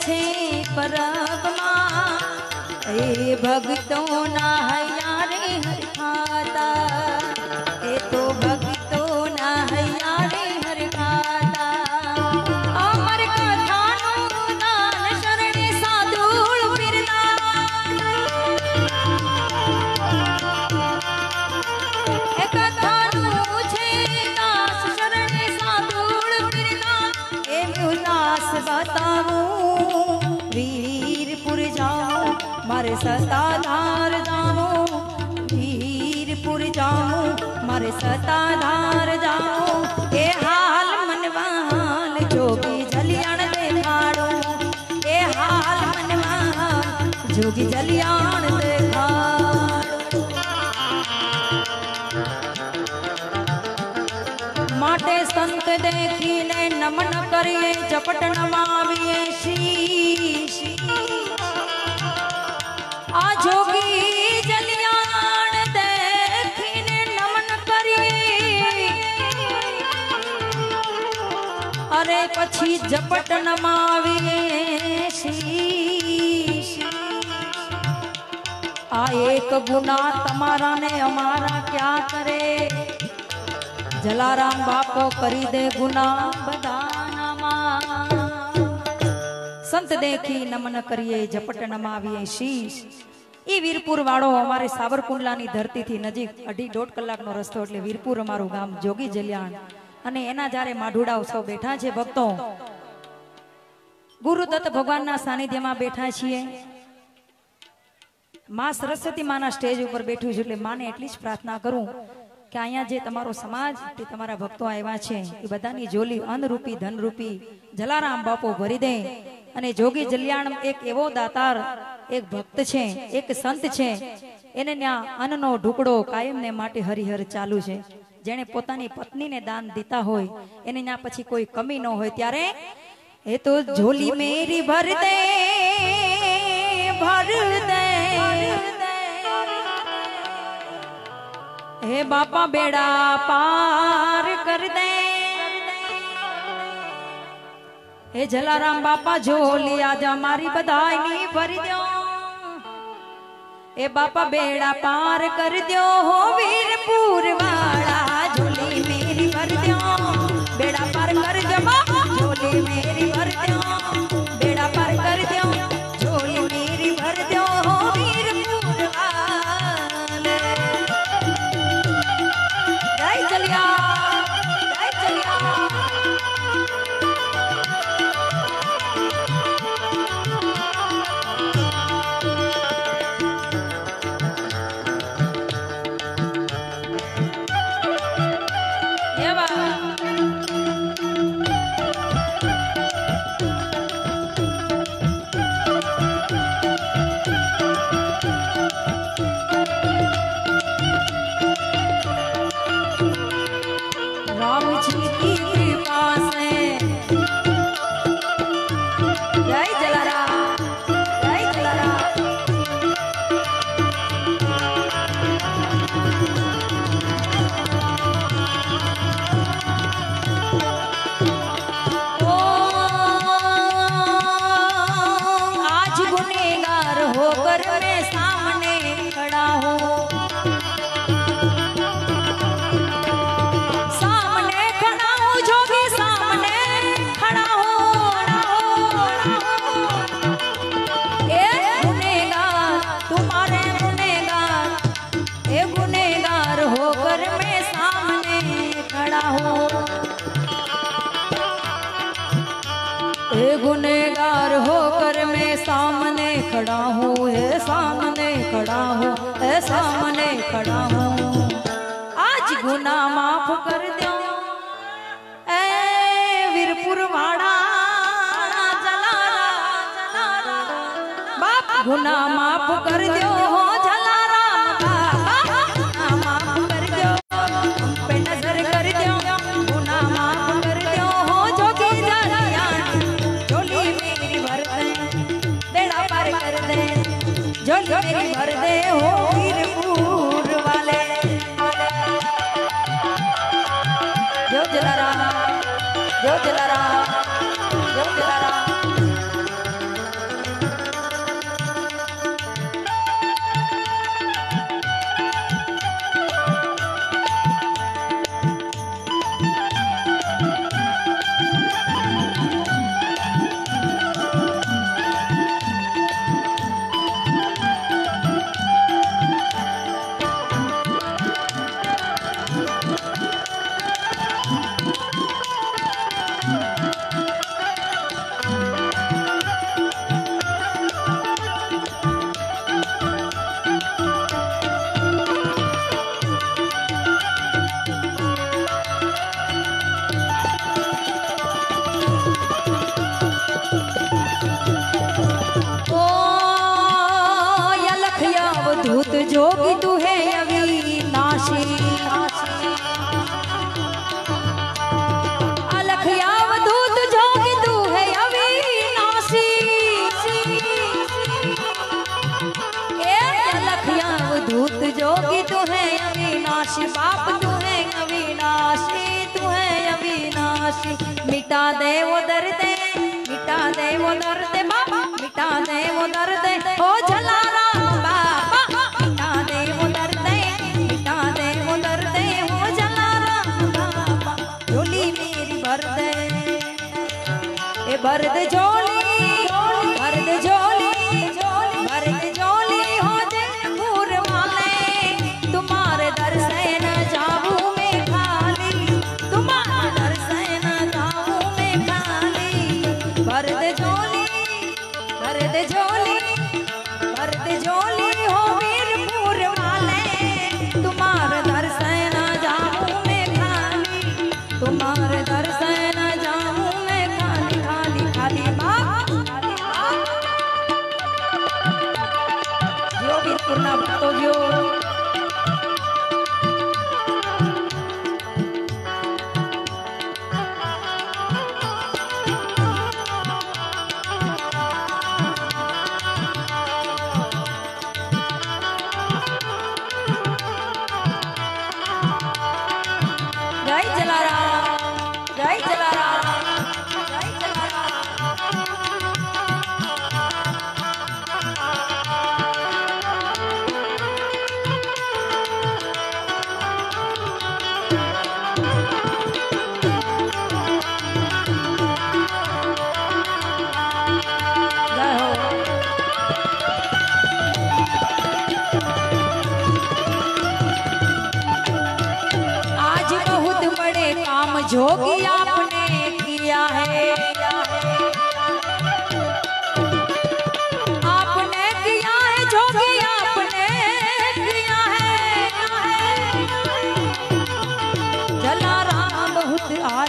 છે પરબમાં એ ભક્તોના હૈયારે सताधार जाऊँ ए हाल मनवा जोगी जलियाण ते खाड़ो। ए हाल मनवा जोगी जलियाण ते माटे संत देखी ने नमन करिए चपट नमाविए शीश आ जोगी અરે પછી ઝપટ નમાવીએ શીશ આ એક ગુના તમારા ને અમારા ક્યાં કરે જલારામ બાપો કરી દે ગુના બધાનામાં સંત દેખી નમન કરીએ ઝપટ નમાવીએ શીશ એ વીરપુર વાળો અમારે સાવરકુંડલાની ધરતીથી નજીક અઢી દોઢ કલાકનો રસ્તો એટલે વીરપુર અમારું ગામ જોગી જલિયાણ અને એના જ્યારે માઢુડાઓ સૌ બેઠા છે ભક્તો ગુરુદત્ત ભગવાનના સાનિધ્યમાં બેઠા છીએ. માં સરસ્વતી માના સ્ટેજ ઉપર બેઠું છું એટલે માને એટલી જ પ્રાર્થના કરું કે અહીંયા જે તમારો સમાજ તે તમારા ભક્તો આવ્યા છે, એ બધાની જોલી અન્નરૂપી, ધનરૂપી, જલારામ બાપો ભરી દે. અને જોગી જલ્યાણ એક એવો દાતાર, એક ભક્ત છે, એક સંત છે, એને ત્યાં અન્નનો ઢુકડો કાયમને માટે હરિહર ચાલુ છે. જેણે પોતાની પત્નીને દાન દીતા હોય, એને ત્યાં પછી કોઈ કમી ન હોય ત્યારે, એ તો ઝોલી મેરી ભર દે ભર દે. હે બાપા, બેડા પાર કર દે. હે જલારામ, બાપા, ઝોલી આજ અમારી બધાયની ભરી દો. એ બાપા, બેડા પાર કર દો, હો વીરપુર વાળા खड़ा हूँ है सामने खड़ा हूँ है सामने खड़ा हूँ। आज गुना माफ़ कर दो ए वीरपुर वाड़ा बाप, गुना माफ़ कर दो राम દે જોલી ભર જોલી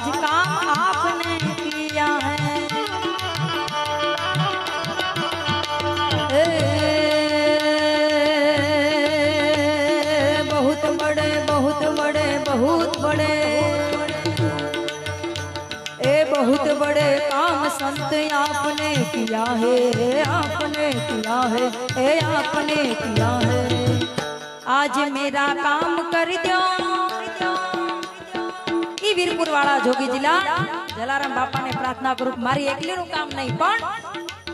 आज काम आपने किया है। बहुत बड़े बहुत बड़े बहुत बड़े। ए, बहुत बड़े काम संत आपने किया है आपने किया है, ए, आपने किया है। आज मेरा काम कर दो। વાળા જોગી જિલ્લા જલારામ બાપાને પ્રાર્થના કરું મારી એકલીનું કામ નહીં પણ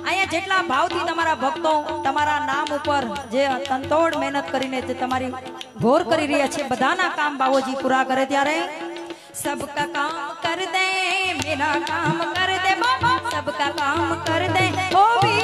અહીંયા જેટલા ભાવથી તમારા ભક્તો તમારા નામ ઉપર જે તંતોડ મહેનત કરીને જે તમારી ઘોર કરી રહ્યા છે બધાના કામ બાબોજી પૂરા કરે ત્યારે સબકા કામ કર દે મેરા કામ કર દે બાબા સબકા કામ કર દે ઓ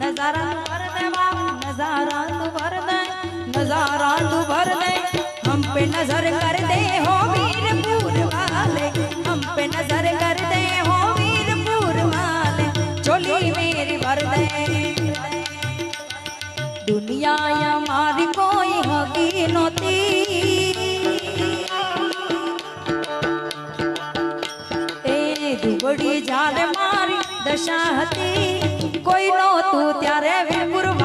नज़ारा तो तू नज़ारा तो नज़ारा तो हम पे नज़र कर दे हो वीरपुर वाले, हम पे नज़र कर दे हो वीरपुर वाले। चोली मेरी वरदे दुनिया हमारी कोई होगी नोती। बड़ी जाल मारी दशाहती નો તું ત્યારે વીરપુર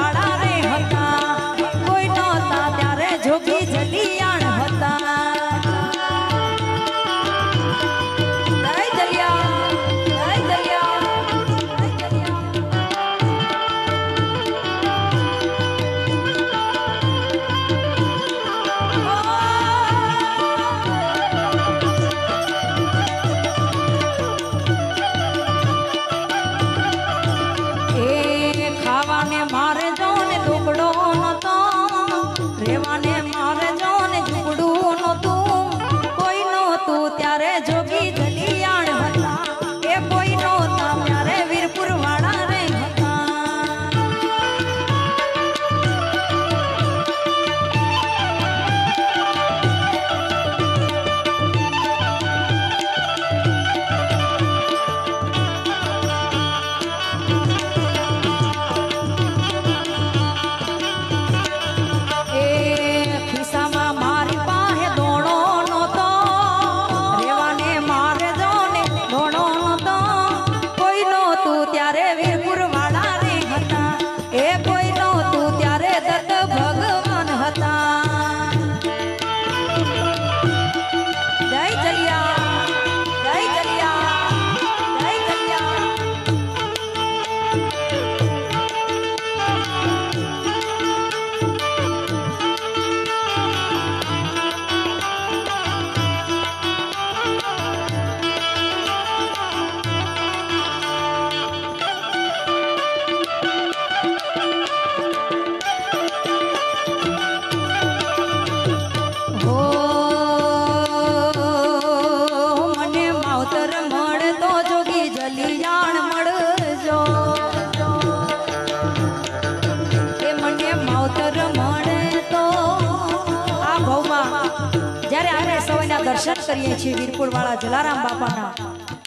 કરીએ છીએ વીરપુર વાળા જલારામ બાપાના.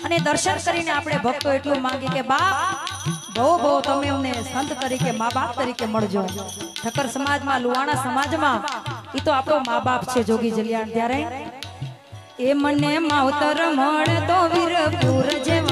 અને દર્શન કરીને આપણે ભક્તો એટલું માંગીએ કે, બાપ, બહુ બહુ તમે અમને સંત તરીકે, મા બાપ તરીકે મળજો. ઠકર સમાજમાં લુવાણા સમાજમાં એ તો આપણો મા બાપ છે જોગી જલિયાણ ત્યારે. એ મને માવતર મળ તો વીરપુર જેવા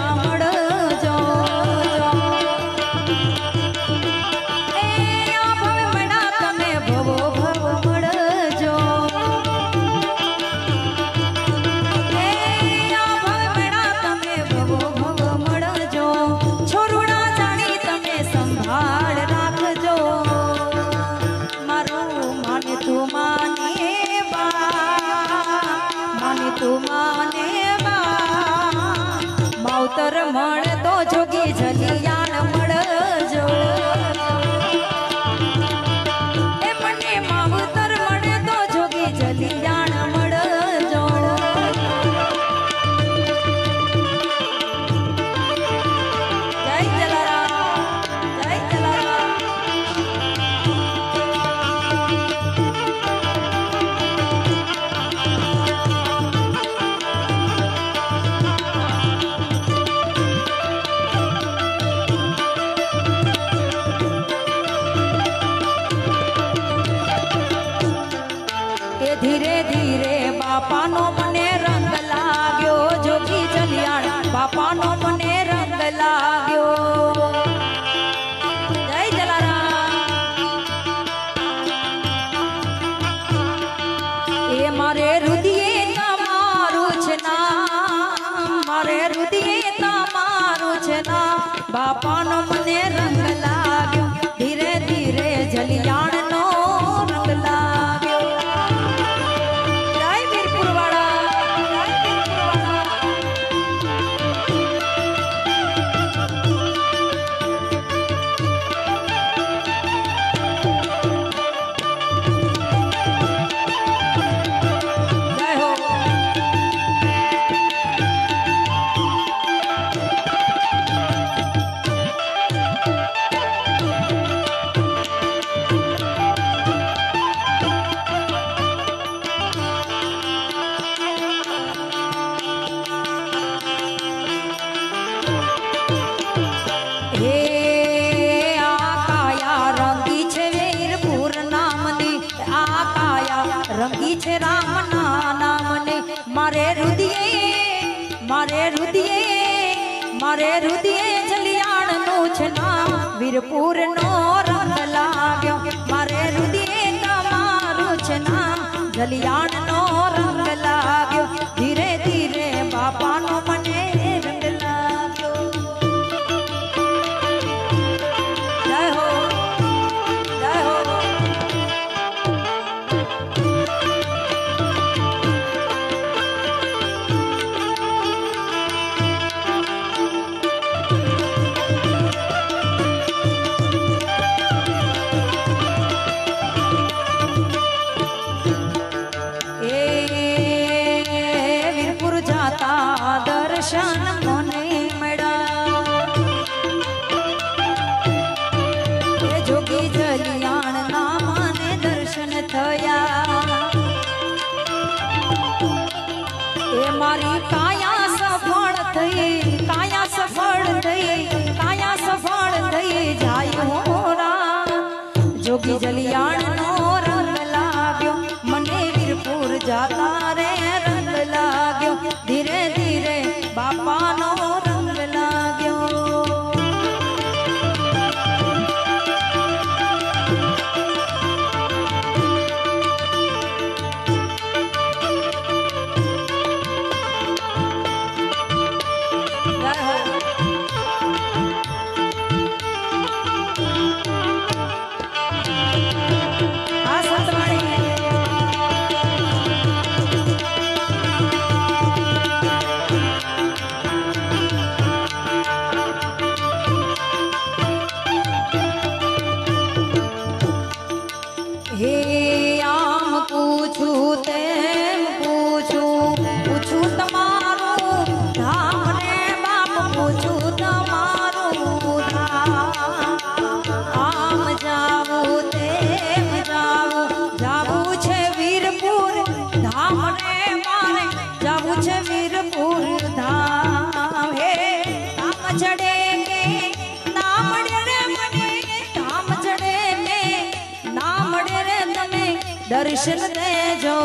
दर्शन दे जो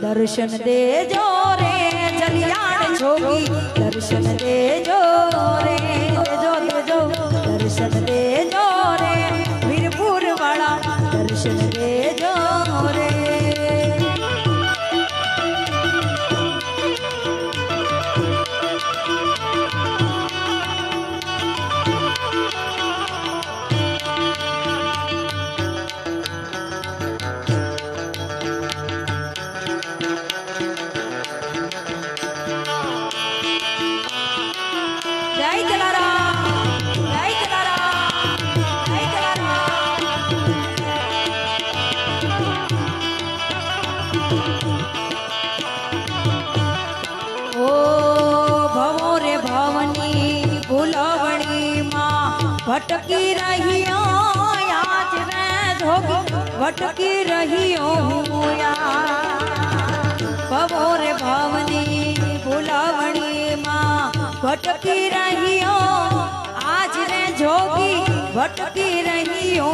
दर्शन दे जोरे रे जलियाण छोगी दर्शन दे भटकी रही होया भवो रे भवनी माँ, भटकी रही हो आज रे जोगी, भटकी रही हो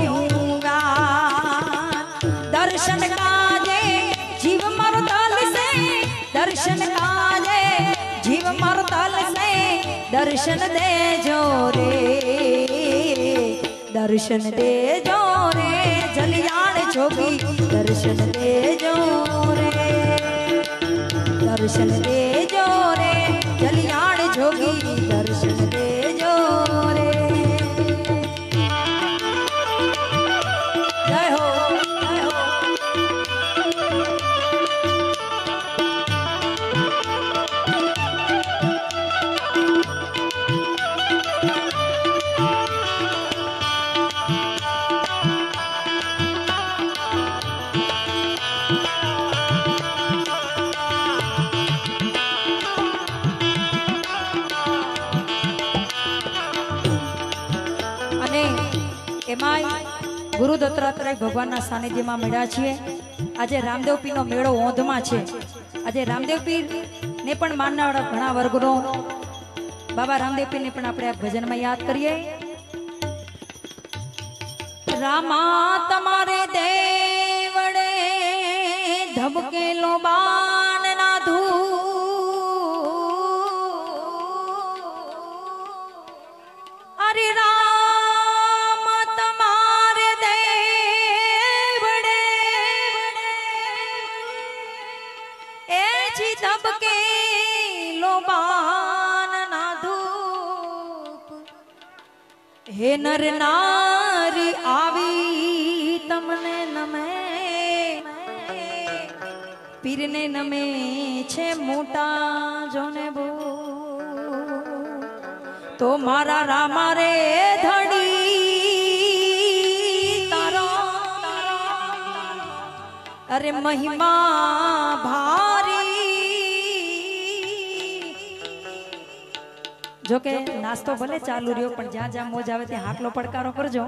दर्शन का दे जीव मरतल से। दर्शन का दे जीव मरतल से। दर्शन दे जो रे, दर्शन दे जो रे, जलिया जो दर्शन दे जो रे। दर्शन दे દત્તાત્રેય ભગવાનના સાનિધ્યમાં મળ્યા છીએ. આજે રામદેવ મેળો ઓંધમાં છે. આજે રામદેવ પણ માનનારા ઘણા વર્ગનો બાબા રામદેવ પણ આપણે આ ભજનમાં યાદ કરીએ. રામા તમારે દેવડે ધબકેલો બાણ હે નર નારી આવી તમને નમે. પીરને નમે છે મોટા જોને બો તો મારા રામા રે ધડી તારો. અરે મહિમા ભા જો કે નાસ્તો ભલે ચાલુ રહ્યો, પણ જ્યાં જ્યાં મોજ આવે ત્યાં હાકલો પડકારો કરજો.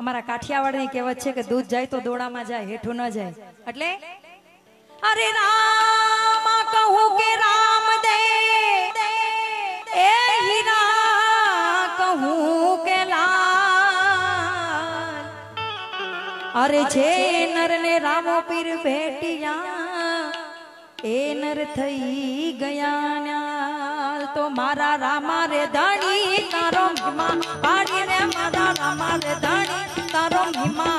અમારા કાઠિયાવાડની કહેવત છે કે દૂધ જાય તો દોડામાં જાય, હેઠું ન જાય. એટલે? અરે રામ, કહું કે રામ દે. એ હીરા, કહું કે લાલ. અરે છે નરને રામો પીર ભેટિયા, એ નર થઈ ગયા તો મારા રામા રે ધણી તારો હિમા પાડીને મારા રામા રે ધણી તારો હિમા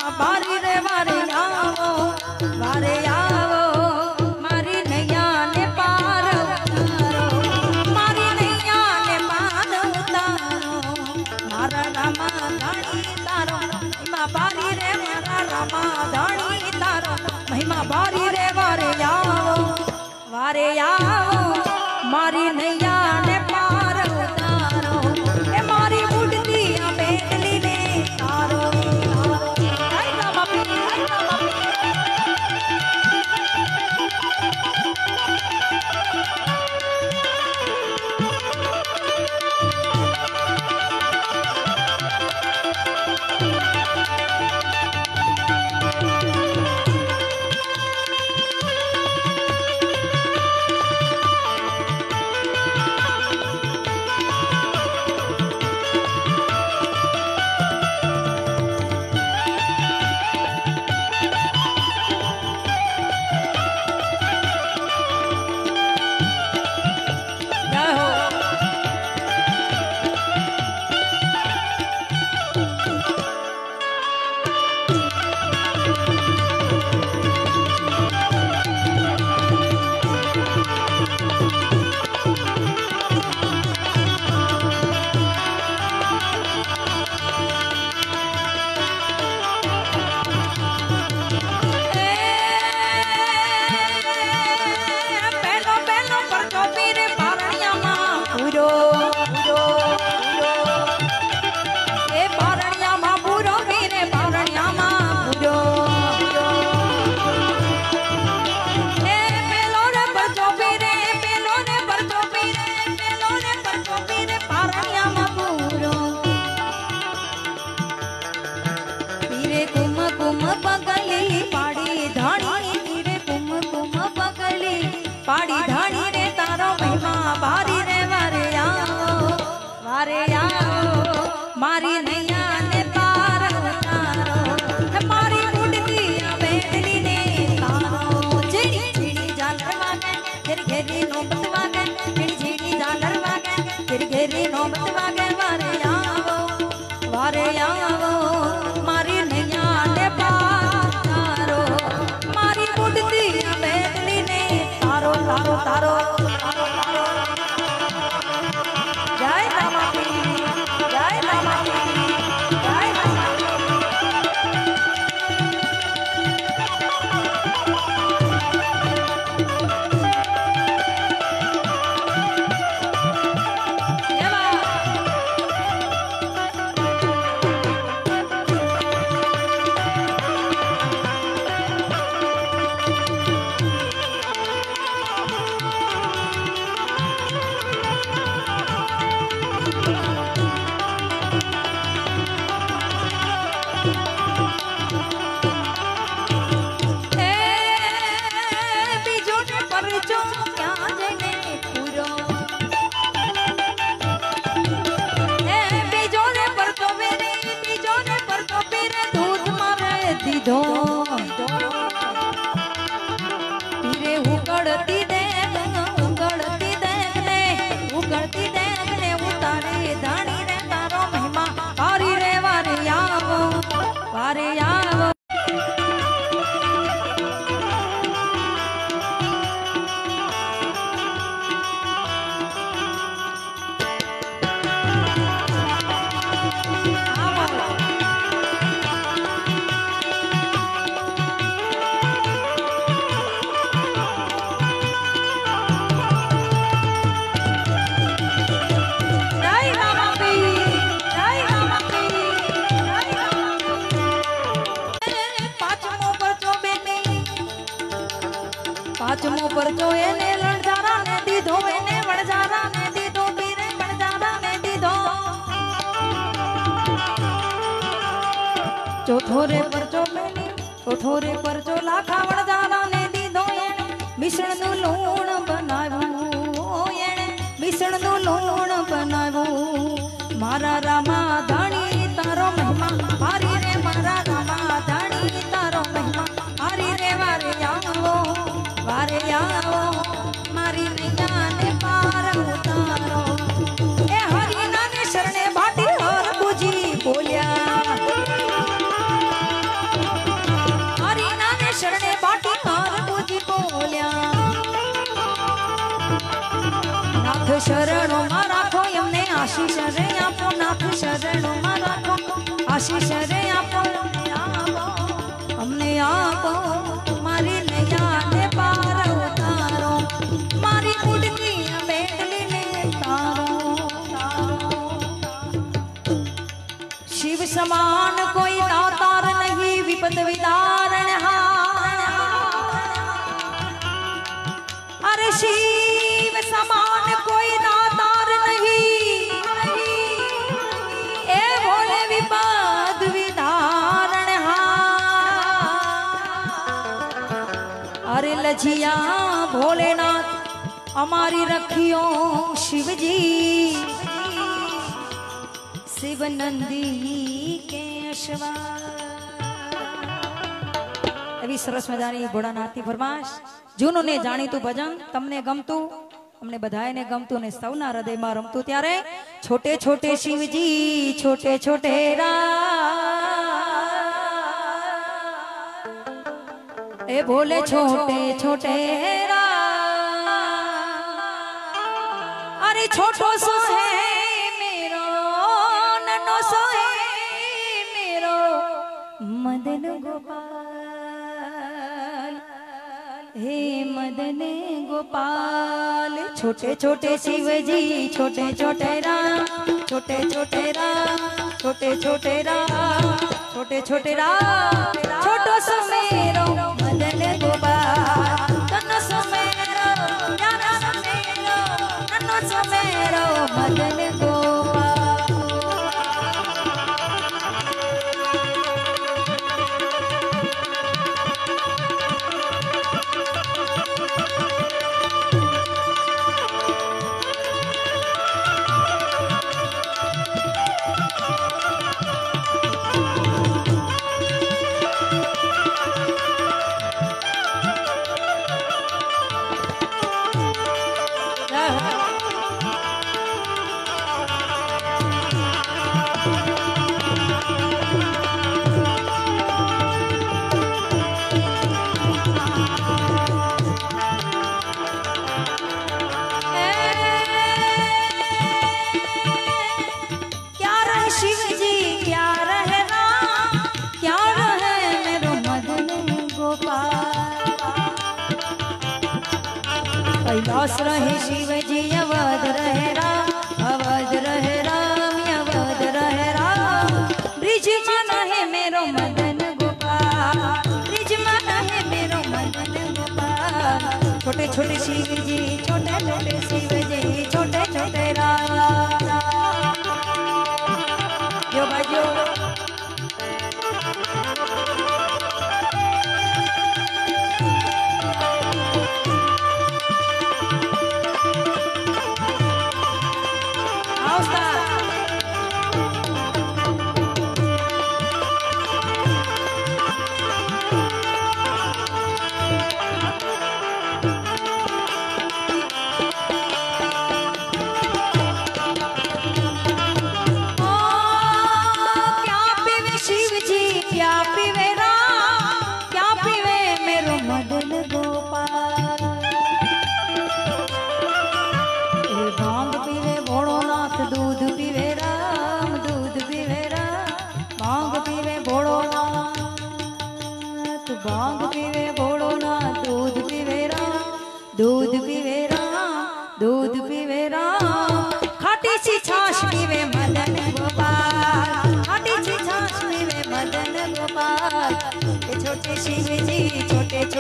જો એને લણજારા ને દીધો એને વણજારા ને દીધો પીરે વણજારા ને દીધો ચોથો રે પરચો મેલી ચોથો રે પરચો લાખા વણજારા ને દીધો એને મિશ્રણનું લૂણ બનાવ્યું એણે મિશ્રણનું લૂણ બનાવ્યું મારા રામા ધાણી તારો મહિમા નાથ શરણો માં રાખો એમને આશીષ રે આપો નાથ શરણો માં રાખો આશીષ રે આપો અમને આપો અમને આપો મારી નૈયાને પાર ઉતારો મારી ઉડતી બેટલીને તારો શિવ સમાન કોઈ દાતાર નહીં વિપત વિદારણ અરે શિવ અરે લજિયા ભોલેનાથ અમારી રખિયો શિવજી શિવ નંદી કેશવા એવી સરસ મજાની ભોળાનાથની ફરમાશ જૂનું ને જાણીતું ભજન તમને ગમતું અમને બધાને ગમતું ને સૌના હૃદયમાં રમતું ત્યારે છોટે છોટે શિવજી છોટે છોટે રા ए भोले छोटे छोटे अरे छोटो सो है मेरो, नन्नो सो है मेरो, मदन गोपाल। हे मदन गोपाल, छोटे छोटे शिव जी छोटे छोटे राम छोटे छोटे राम छोटे छोटे राम छोटे छोटे राम छोटो सो मेरो। तनो सुमेरो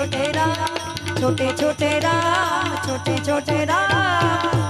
छोटे राम छोटे छोटे राम छोटे छोटे राम।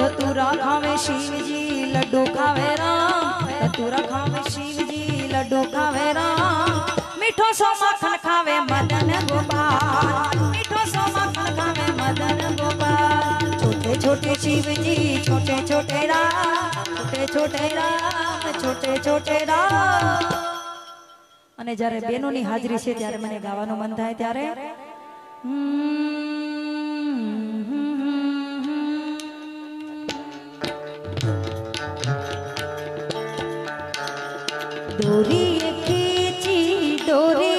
धतूरा खावे शिव जी लड्डू खावे राम धतूरा खावे शिव जी लड्डू खावे राम मीठो सो माखन खावे मदन गोपाल मीठो सो माखन खावे मदन गोपाल छोटे छोटे शिव जी छोटे छोटे राम छोटे छोटे રામ છોટે છોટે રામ અને જ્યારે બેનોની હાજરી છે ત્યારે મને ગાવાનું મન થાય ત્યારે દોરી দড়িয়ে খেয়েছি দড়ি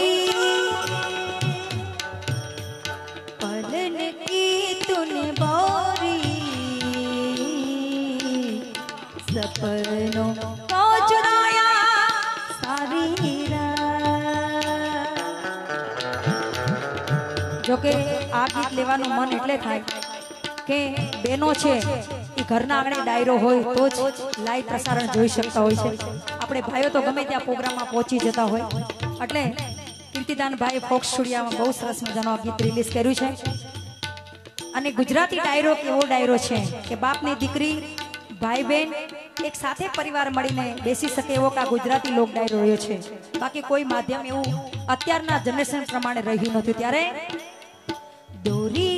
পালন কি তুনে বারি જોકે આ લેવાનું મન એટલે થાય કે બેનો છે એ ઘરના આંગણે ડાયરો હોય તો જ લાઈવ પ્રસારણ જોઈ શકતા હોય છે આપણે ભાઈઓ તો ગમે ત્યાં પ્રોગ્રામમાં પહોંચી જતા હોય. એટલે કીર્તિદાન ભાઈ ફોક્સ સ્ટુડિયામાં બહુ સરસ મજાનું ગીત રિલીઝ કર્યું છે. અને ગુજરાતી ડાયરો કેવો ડાયરો છે કે બાપની દીકરી ભાઈ બહેન એક સાથે પરિવાર મળીને બેસી શકે એવો કે ગુજરાતી લોક ડાયરો રહ્યો છે. બાકી કોઈ માધ્યમ એવું અત્યારના જનરેશન પ્રમાણે રહ્યું નથી ત્યારે દોરી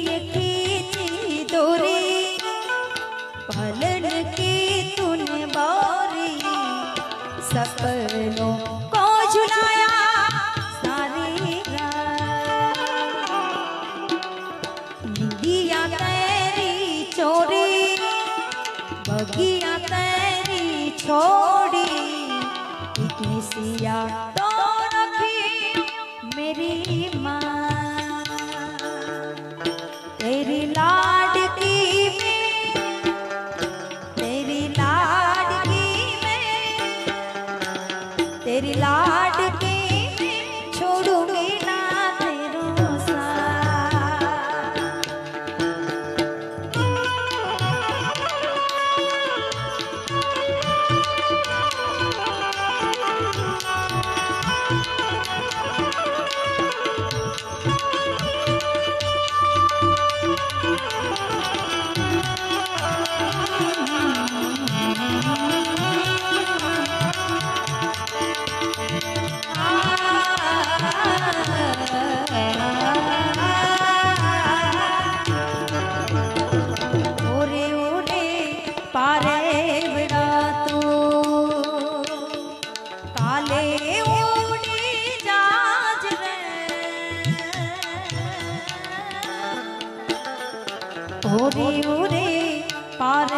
ভরে ভরে পার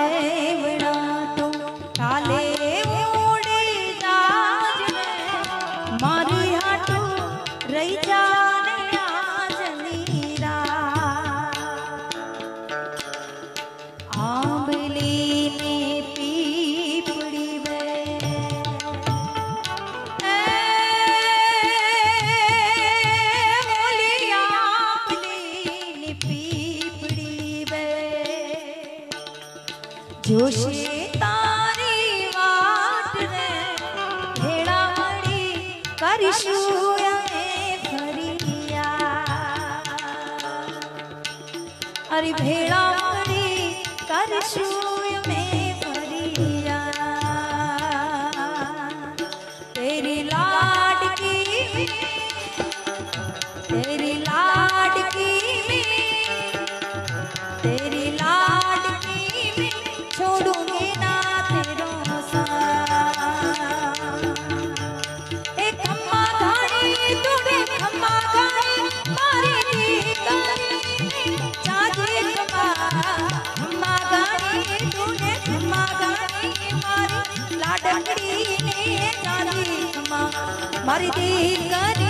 મારી દીકરી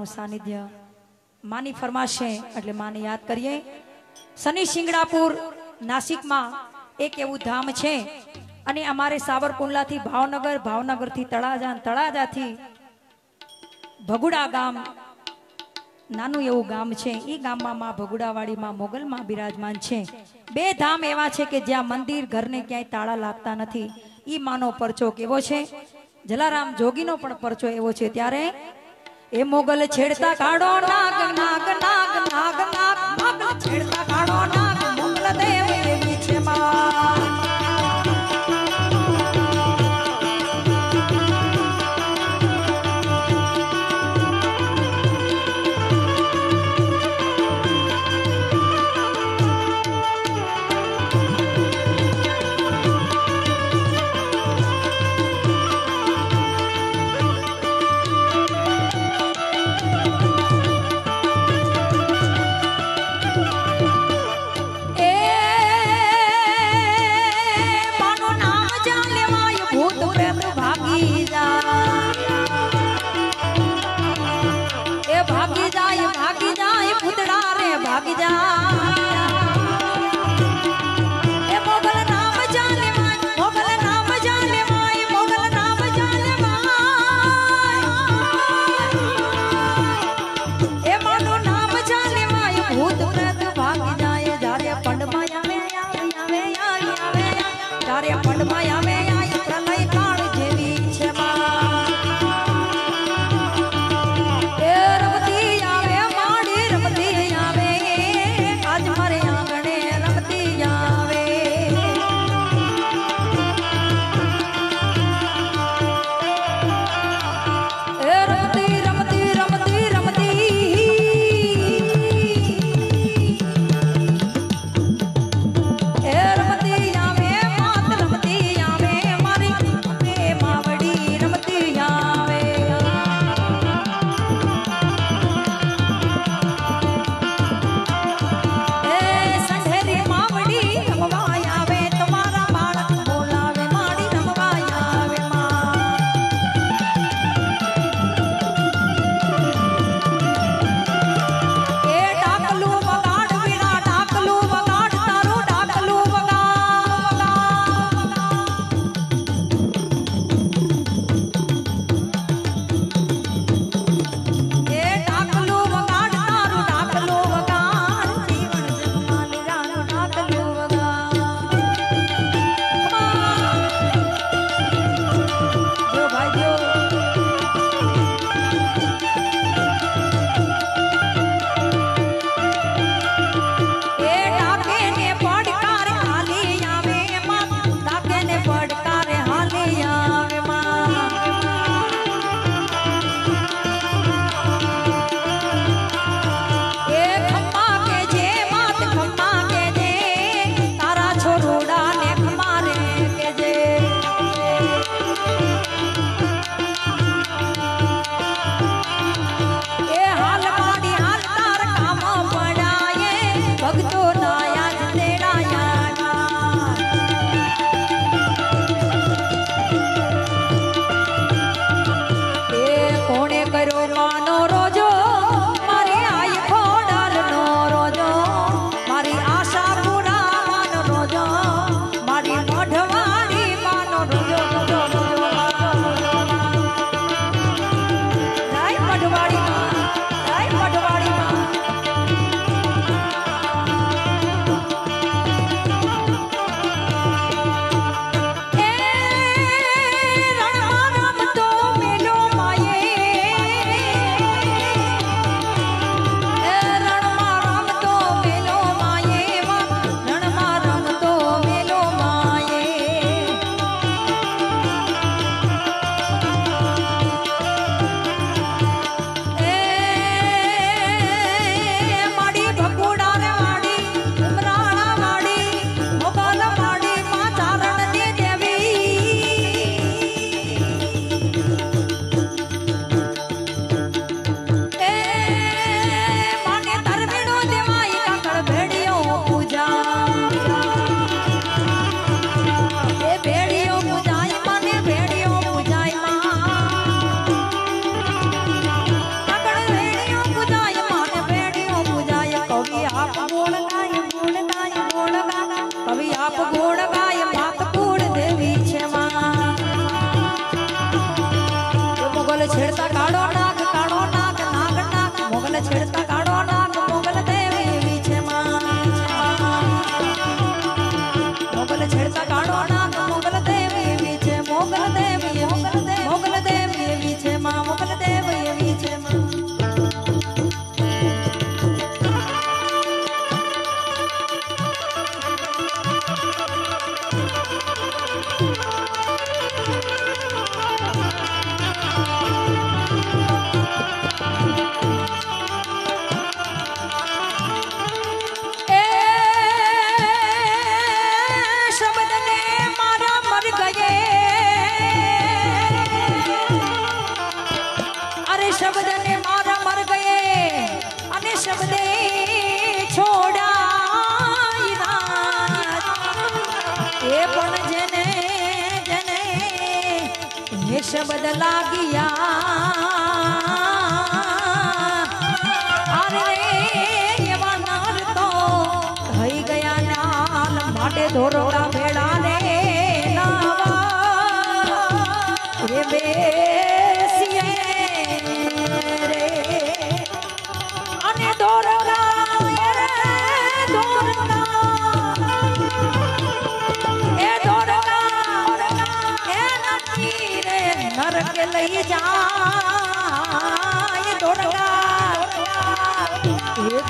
માં સાનિધ્ય. માની ફરમાશે, એટલે માને યાદ કરીએ. શનિ શિંગડાપુર નાસિકમાં એક એવું ધામ છે, અને અમારે સાવરકુંડલાથી ભાવનગર, ભાવનગરથી તળાજા તળાજાથી ભગુડા ગામ, નાનું એવું ગામ છે. એ ગામમાં માં ભગુડાવાડીમાં મોગલમાં બિરાજમાન છે. બે ધામ એવા છે કે જ્યાં મંદિર, ઘરને ક્યાંય તાળા લાગતા નથી. એ માનો પરચો કેવો છે? જલારામ જોગીનો પણ પરચો એવો છે ત્યારે એ મોગલ છેડતા કાઢો નાગ નાગ નાગ નાગ નાગ મોગલ છેડતા ભક્તો ના યાદ તેડા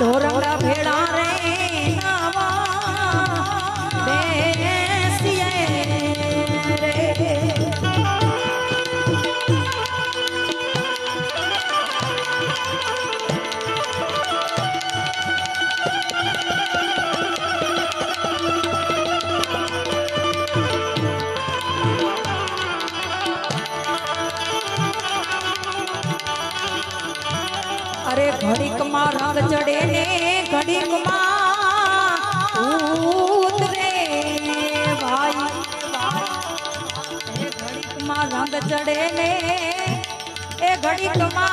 એ ધોરંગા ભેડા રે જડે ને એ ઘડીકમાં